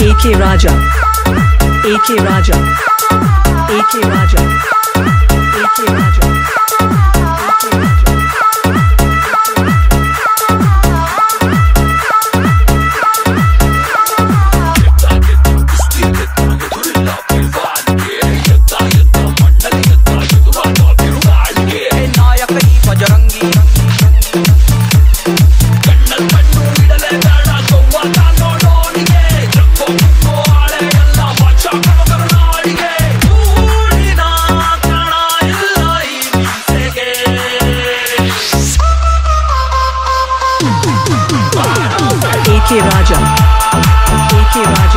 AK Raja AK Raja के राजा के राजा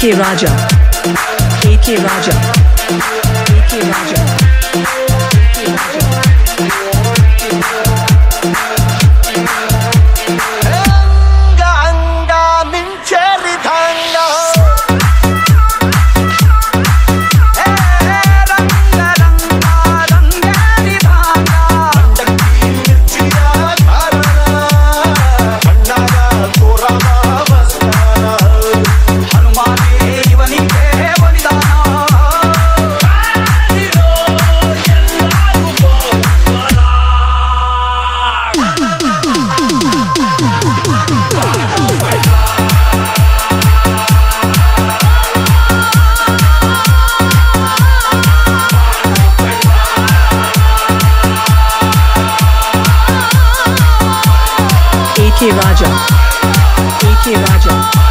KK Raja. KK Raja. KK Raja. DJ Roger.